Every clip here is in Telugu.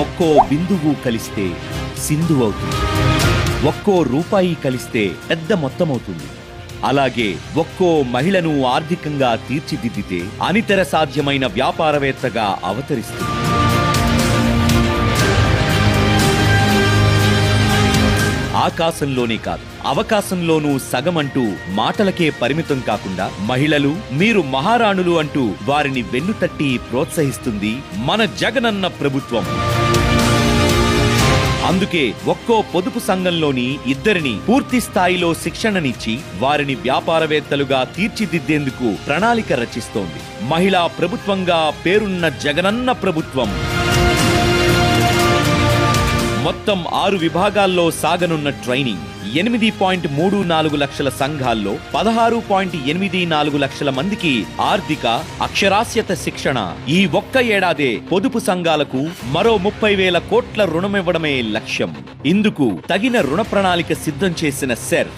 ఒక్కో బిందువు కలిస్తే సింధు అవుతుంది. ఒక్కో రూపాయి కలిస్తే పెద్ద మొత్తం అవుతుంది. అలాగే ఒక్కో మహిళను ఆర్థికంగా తీర్చిదిద్దితే అనితర సాధ్యమైన వ్యాపారవేత్తగా అవతరిస్తుంది. ఆకాశంలోనే కాదు అవకాశంలోనూ సగమంటూ మాటలకే పరిమితం కాకుండా మహిళలు మీరు మహారాణులు అంటూ వారిని వెన్నుతట్టి ప్రోత్సహిస్తుంది మన జగనన్న ప్రభుత్వం. అందుకే ఒక్కో పొదుపు సంఘంలోని ఇద్దరిని పూర్తి స్థాయిలో శిక్షణనిచ్చి వారిని వ్యాపారవేత్తలుగా తీర్చిదిద్దేందుకు ప్రణాళిక రచిస్తోంది. మహిళా ప్రభుత్వంగా పేరున్న జగనన్న ప్రభుత్వం. మొత్తం ఆరు విభాగాల్లో సాగనున్న ట్రైనింగ్ ఎనిమిది పాయింట్ మూడు నాలుగు లక్షల సంఘాల్లో పదహారు పాయింట్ ఎనిమిది నాలుగు లక్షల మందికి ఆర్థిక అక్షరాస్యత శిక్షణ. ఈ ఒక్క ఏడాదే పొదుపు సంఘాలకు మరో ముప్పై వేల కోట్ల రుణమివ్వడమే లక్ష్యం. ఇందుకు తగిన రుణ ప్రణాళిక సిద్ధం చేసిన సెర్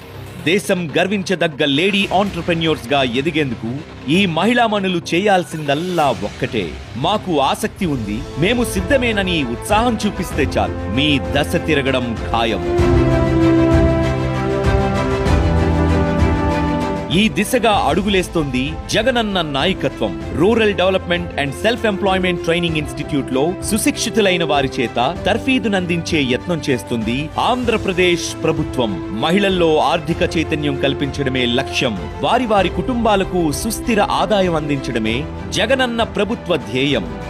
దేశం గర్వించదగ్గ లేడీ ఆంటర్ప్రెన్యూర్స్గా ఎదిగేందుకు ఈ మహిళామణులు చేయాల్సిందల్లా ఒక్కటే. మాకు ఆసక్తి ఉంది మేము సిద్ధమేనని ఉత్సాహం చూపిస్తే చాలు. మీ దశ తిరగడం ఖాయం. ఈ దిశగా అడుగులేస్తోంది జగనన్న నాయకత్వం. Rural development and self employment training ఇన్స్టిట్యూట్లో సుశిక్షితులైన వారి చేత తర్ఫీదునందించే యత్నం చేస్తుంది ఆంధ్రప్రదేశ్ ప్రభుత్వం. మహిళల్లో ఆర్థిక చైతన్యం కల్పించడమే లక్ష్యం. వారి వారి కుటుంబాలకు సుస్థిర ఆదాయం అందించడమే జగనన్న ప్రభుత్వ ధ్యేయం.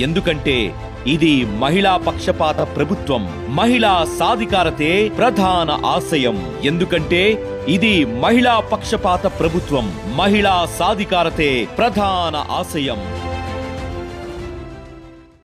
ఎందుకంటే ఇది మహిళా పక్షపాత ప్రభుత్వం. మహిళా సాధికారతే ప్రధాన ఆశయం. ఎందుకంటే ఇది మహిళా పక్షపాత ప్రభుత్వం మహిళా సాధికారతే ప్రధాన ఆశయం.